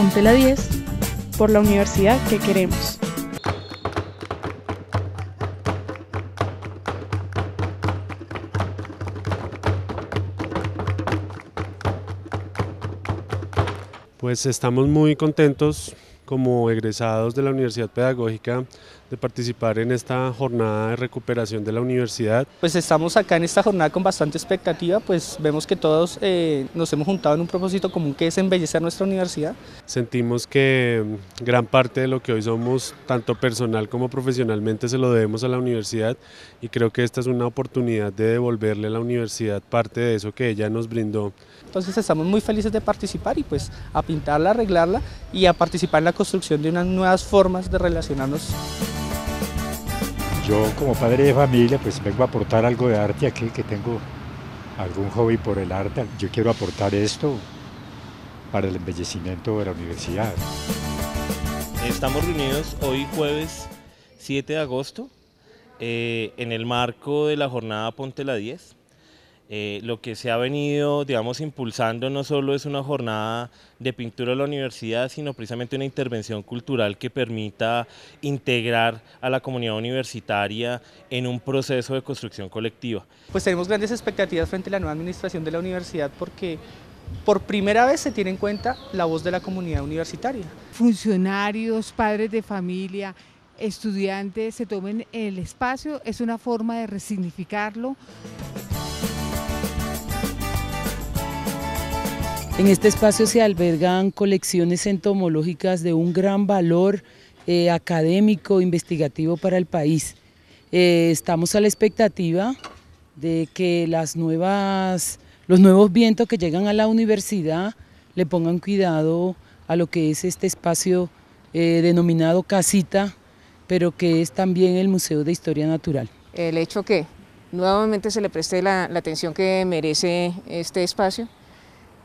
Ponte la 10 por la universidad que queremos. Pues estamos muy contentos como egresados de la Universidad Pedagógica de participar en esta jornada de recuperación de la universidad. Pues estamos acá en esta jornada con bastante expectativa, pues vemos que todos eh, nos hemos juntado en un propósito común que es embellecer nuestra universidad. Sentimos que mm, gran parte de lo que hoy somos, tanto personal como profesionalmente, se lo debemos a la universidad y creo que esta es una oportunidad de devolverle a la universidad parte de eso que ella nos brindó. Entonces estamos muy felices de participar y pues a pintarla, arreglarla y a participar en la construcción de unas nuevas formas de relacionarnos. Yo como padre de familia pues vengo a aportar algo de arte aquí, que tengo algún hobby por el arte. Yo quiero aportar esto para el embellecimiento de la universidad. Estamos reunidos hoy jueves 7 de agosto eh, en el marco de la jornada Ponte la 10 eh, lo que se ha venido, digamos, impulsando no solo es una jornada de pintura de la universidad, sino precisamente una intervención cultural que permita integrar a la comunidad universitaria en un proceso de construcción colectiva. Pues tenemos grandes expectativas frente a la nueva administración de la universidad porque por primera vez se tiene en cuenta la voz de la comunidad universitaria. Funcionarios, padres de familia, estudiantes se tomen el espacio, es una forma de resignificarlo. En este espacio se albergan colecciones entomológicas de un gran valor eh, académico, investigativo para el país. Eh, estamos a la expectativa de que los nuevos vientos que llegan a la universidad le pongan cuidado a lo que es este espacio eh, denominado casita, pero que es también el Museo de Historia Natural. El hecho que nuevamente se le preste la atención que merece este espacio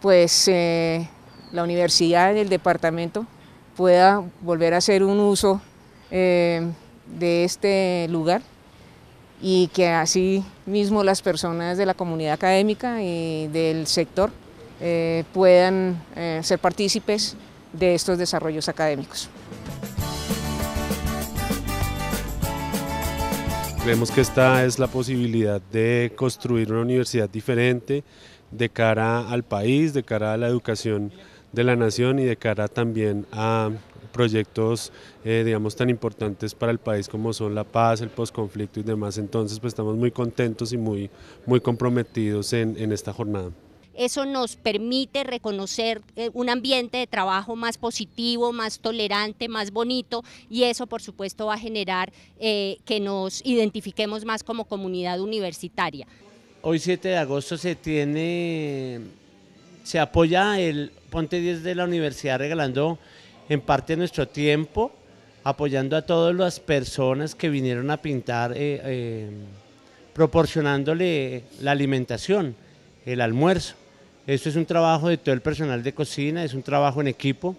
pues eh, la universidad y el departamento pueda volver a hacer un uso eh, de este lugar y que así mismo las personas de la comunidad académica y del sector eh, puedan ser partícipes de estos desarrollos académicos. Creemos que esta es la posibilidad de construir una universidad diferente, de cara al país, de cara a la educación de la nación y de cara también a proyectos eh, digamos tan importantes para el país como son la paz, el posconflicto y demás. Entonces pues estamos muy contentos y muy, muy comprometidos en, en esta jornada. Eso nos permite reconocer eh, un ambiente de trabajo más positivo, más tolerante, más bonito y eso por supuesto va a generar eh, que nos identifiquemos más como comunidad universitaria. Hoy 7 de agosto se tiene, se apoya el Ponte 10 de la universidad regalando en parte nuestro tiempo, apoyando a todas las personas que vinieron a pintar, eh, eh, proporcionándole la alimentación, el almuerzo. Esto es un trabajo de todo el personal de cocina, es un trabajo en equipo,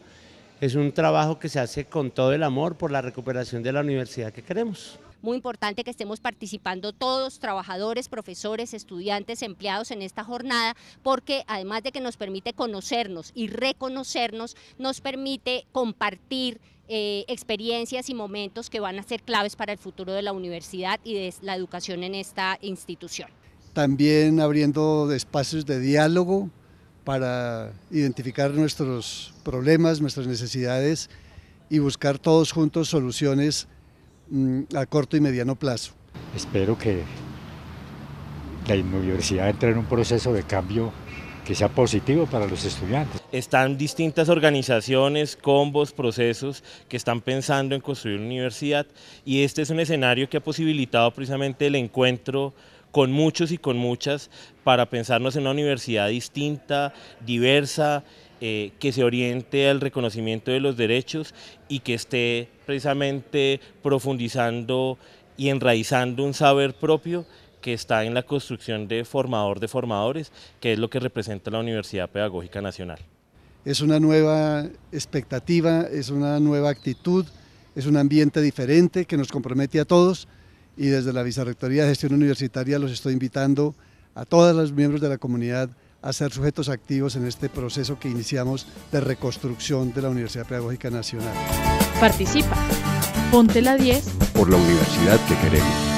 es un trabajo que se hace con todo el amor por la recuperación de la universidad que queremos muy importante que estemos participando todos, trabajadores, profesores, estudiantes, empleados en esta jornada, porque además de que nos permite conocernos y reconocernos, nos permite compartir eh, experiencias y momentos que van a ser claves para el futuro de la universidad y de la educación en esta institución. También abriendo espacios de diálogo para identificar nuestros problemas, nuestras necesidades y buscar todos juntos soluciones a corto y mediano plazo. Espero que la universidad entre en un proceso de cambio que sea positivo para los estudiantes. Están distintas organizaciones, combos, procesos que están pensando en construir una universidad y este es un escenario que ha posibilitado precisamente el encuentro con muchos y con muchas para pensarnos en una universidad distinta, diversa, eh, que se oriente al reconocimiento de los derechos y que esté precisamente profundizando y enraizando un saber propio que está en la construcción de formador de formadores, que es lo que representa la Universidad Pedagógica Nacional. Es una nueva expectativa, es una nueva actitud, es un ambiente diferente que nos compromete a todos y desde la Vicerrectoría de Gestión Universitaria los estoy invitando a todos los miembros de la comunidad a ser sujetos activos en este proceso que iniciamos de reconstrucción de la Universidad Pedagógica Nacional. Participa. Ponte la 10 por la universidad que queremos.